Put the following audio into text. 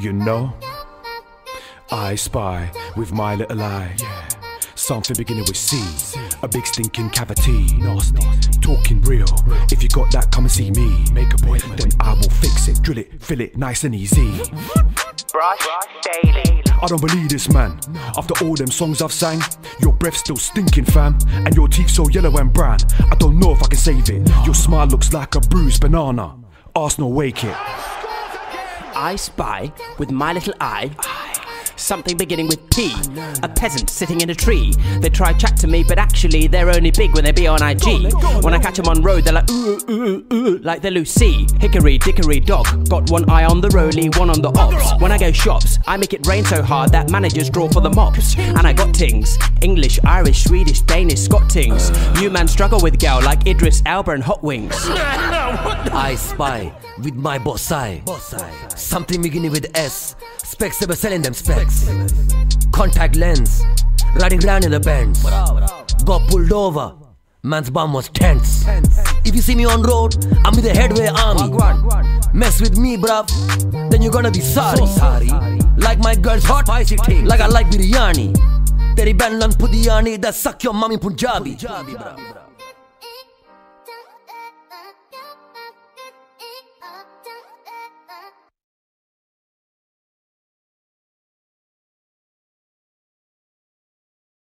You know, I spy with my little eye. Something beginning with C, a big stinking cavity. Nasty, talking real. If you got that, come and see me. Make a point, then I will fix it, drill it, fill it, nice and easy. Brush daily. I don't believe this, man. After all them songs I've sang, your breath still stinking, fam. And your teeth so yellow and brown. I don't know if I can save it. Your smile looks like a bruised banana. Arsenal wake it. I spy with my little eye. Something beginning with P. A peasant sitting in a tree. They try chat to me, but actually they're only big when they be on IG. When I catch them on road, they're like ooh ooh ooh, like they're Lucy. Hickory dickory dog. Got one eye on the rolly, one on the ops. When I go shops, I make it rain so hard that managers draw for the mops. And I got tings. English, Irish, Swedish, Danish, Scot tings. You man struggle with gal like Idris Elba and Hot Wings. I spy with my boss eye. Boss eye. Something beginning with S. Specs, they were selling them specs. Contact lens. Riding around in the bands. Got pulled over. Man's bum was tense. If you see me on road, I'm with the headway army. Mess with me, bruv, then you're gonna be sorry. Sorry. Like my girl's hot. Like I like biryani. Teri banlan pudiyani that suck your mommy Punjabi. Punjabi